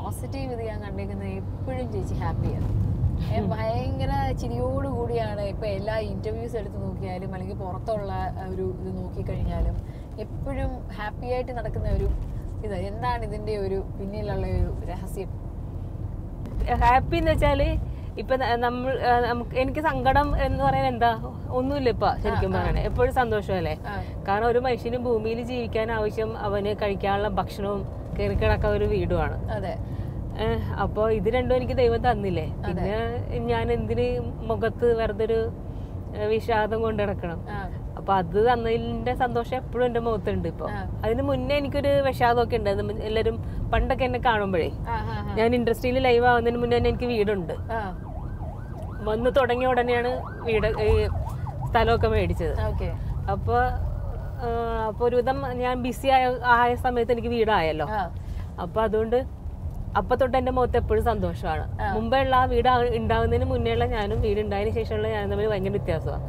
Positive ഇത് ഞാൻ കണ്ടേക്കുന്നത് എപ്പോഴും ചേച്ചി ഹാപ്പിയാണ്. ഭയങ്കര ചിരിയോട് കൂടിയാണ് ഇപ്പൊ എല്ലാ ഇന്റർവ്യൂസ് എടുത്ത് നോക്കിയാലും അല്ലെങ്കിൽ പുറത്തുള്ള ഒരു ഇത് നോക്കിക്കഴിഞ്ഞാലും എപ്പോഴും ഹാപ്പി ആയിട്ട് നടക്കുന്ന ഒരു ഇത്. എന്താണ് ഇതിന്റെ ഒരു പിന്നിലുള്ള ഒരു രഹസ്യം? ഹാപ്പി എന്ന് വെച്ചാൽ ഇപ്പൊ നമ്മൾ നമുക്ക് എനിക്ക് സങ്കടം എന്ന് പറയാൻ എന്താ ഒന്നുമില്ല ഇപ്പൊ ശരിക്കും പറയണേ. എപ്പോഴും സന്തോഷമല്ലേ. കാരണം ഒരു മനുഷ്യന് ഭൂമിയിൽ ജീവിക്കാൻ ആവശ്യം അവന് കഴിക്കാനുള്ള ഭക്ഷണവും കയറി കിടക്കാൻ ഒരു വീടുമാണ് അതെ. ഏഹ് അപ്പൊ ഇത് രണ്ടും എനിക്ക് ദൈവം തന്നില്ലേ? പിന്നെ ഞാൻ എന്തിന് മുഖത്ത് വെറുതെ ഒരു വിഷാദം കൊണ്ട് നടക്കണം? അപ്പൊ അത് തന്നതിന്റെ സന്തോഷം എപ്പോഴും എന്റെ മുഖത്തുണ്ട് ഇപ്പൊ. അതിന് മുന്നേ എനിക്കൊരു വിഷാദമൊക്കെ ഉണ്ട് അത് എല്ലാരും പണ്ടൊക്കെ എന്നെ കാണുമ്പോഴേ. ഞാൻ ഇൻഡസ്ട്രിയിൽ ലൈവ് ആവുന്നതിന് മുന്നേ തന്നെ എനിക്ക് വീടുണ്ട്. വന്ന് തുടങ്ങിയ ഉടനെയാണ് വീട് ഈ സ്ഥലമൊക്കെ മേടിച്ചത്. അപ്പൊ അപ്പൊ ഒരുവിധം ഞാൻ ബിസി ആയ ആയ സമയത്ത് എനിക്ക് വീടായല്ലോ. അപ്പൊ അതുകൊണ്ട് അപ്പൊ തൊട്ട് എന്റെ മുഖത്ത് എപ്പോഴും സന്തോഷമാണ്. മുമ്പേ ഉള്ള ആ വീട് ഉണ്ടാകുന്നതിന് ഉണ്ടാവുന്നതിന് മുന്നേ ഉള്ള ഞാനും വീട് ഉണ്ടായതിനു ശേഷമുള്ള ഞാനും തമ്മിൽ ഭയങ്കര വ്യത്യാസമാണ്.